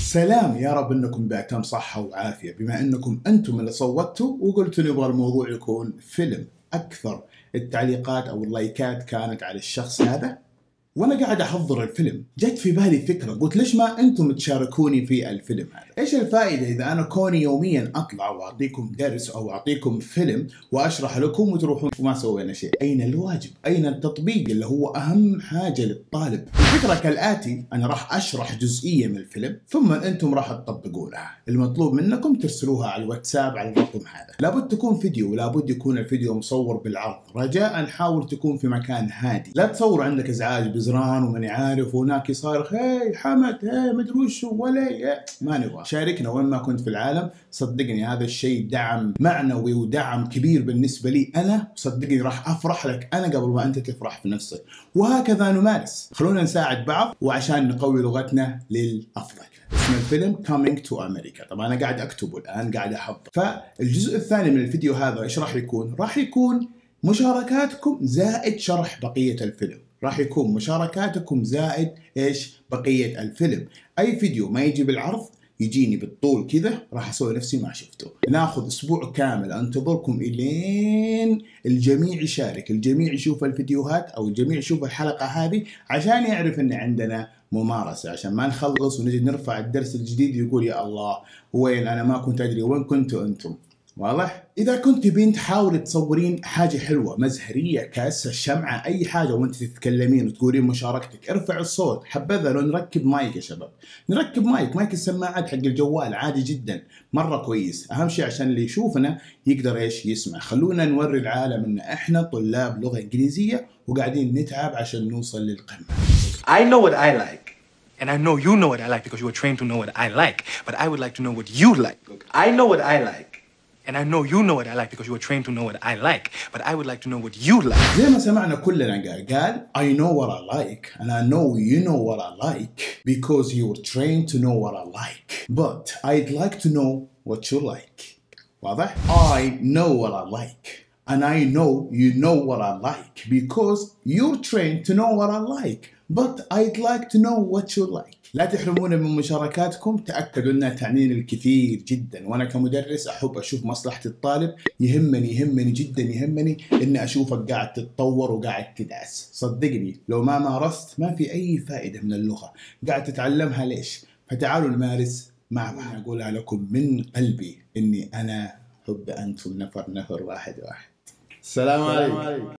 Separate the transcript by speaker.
Speaker 1: سلام يا رب انكم بأتم صحة وعافية. بما انكم أنتم اللي صوتوا وقلتوا نبغى الموضوع يكون فيلم أكثر. التعليقات أو اللايكات كانت على الشخص هذا. وأنا قاعد احضر الفيلم جت في بالي فكرة قلت ليش ما أنتم تشاركوني في الفيلم هذا؟ إيش الفائدة إذا أنا كوني يوميا أطلع وأعطيكم درس أو أعطيكم فيلم وأشرح لكم وتروحون؟ وما سوينا شيء. أين الواجب؟ أين التطبيق اللي هو أهم حاجة للطالب؟ الفكرة كالآتي أنا راح أشرح جزئية من الفيلم ثم أنتم راح تطبقونها. المطلوب منكم ترسلوها على الواتساب على الرقم هذا. لابد تكون فيديو ولابد يكون الفيديو مصور بالعرض. رجاء حاول تكون في مكان هادي. لا تصور عندك إزعاج بزران وماني عارف وهناك يصارخ هي حمد هي مدري وش ولا ما نبغى. شاركنا وين ما كنت في العالم صدقني هذا الشيء دعم معنوي ودعم كبير بالنسبة لي أنا صدقني راح أفرح لك أنا قبل ما أنت تفرح في نفسك. وهكذا نمارس. خلونا نساعد بعض وعشان نقوي لغتنا للأفضل. اسم الفيلم Coming to America. طبعا أنا قاعد أكتبه الآن قاعد أحضر. فالجزء الثاني من الفيديو هذا إيش راح يكون؟ راح يكون مشاركاتكم زائد شرح بقية الفيلم. راح يكون مشاركاتكم زائد إيش؟ بقية الفيلم. أي فيديو ما يجي بالعرض يجيني بالطول كذا راح أسوي نفسي ما شفته. ناخذ أسبوع كامل أنتظركم إلين الجميع يشارك الجميع يشوف الفيديوهات أو الجميع يشوف الحلقة هذه عشان يعرف إن عندنا ممارسة عشان ما نخلص ونجي نرفع الدرس الجديد يقول يا الله وين؟ أنا ما كنت أدري وين كنتوا أنتم؟ واضح؟ إذا كنت بنت حاولي تصورين حاجة حلوة مزهرية كاسة شمعة أي حاجة وأنت تتكلمين وتقولين مشاركتك ارفع الصوت حبذا لو نركب مايك يا شباب نركب مايك مايك السماعات حق الجوال عادي جدا مرة كويس أهم شيء عشان اللي يشوفنا يقدر إيش يسمع خلونا نوري العالم إن إحنا طلاب لغة إنجليزية وقاعدين نتعب عشان نوصل للقمة
Speaker 2: I know what I like. And I know you know what I like because you were trained to know what I like. But I would like to know what you like. Look, I know what I like. And I know you know what I like because you were trained to know what I like. But I would like to know what you like.
Speaker 1: زي ما سمعنا كلنا قال قال I know what I like and I know you know what I like because you were trained to know what I like but I'd like to know what you like واضح؟ I know what I like And I know you know what I like because you're trained to know what I like. But I'd like to know what you like. لا تحرمونا من مشاركاتكم. تأكدوا أنها تعنيني الكثير جدا. وأنا كمدرس أحب أشوف مصلحة الطالب. يهمني يهمني جدا يهمني أني أشوفك قاعد تتطور وقاعد تدعس. صدقني لو ما مارست ما في أي فائدة من اللغة. قاعد تتعلمها ليش؟ فتعالوا نمارس مع بعض أقولها لكم من قلبي. أني أنا حب أنتم نفر نفر واحد واحد. السلام عليكم.